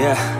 Yeah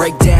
break down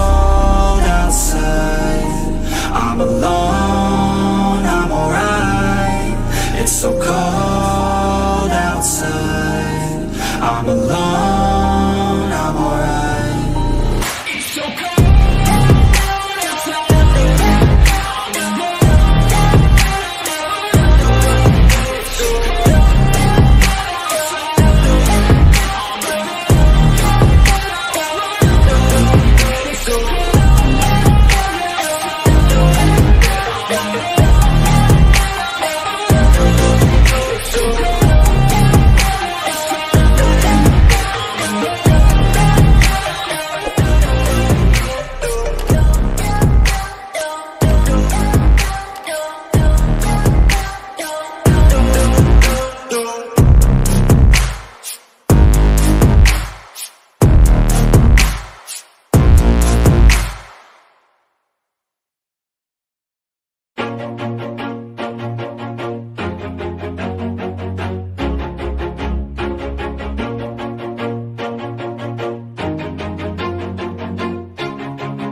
outside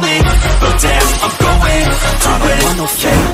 but damn, I'm going to win.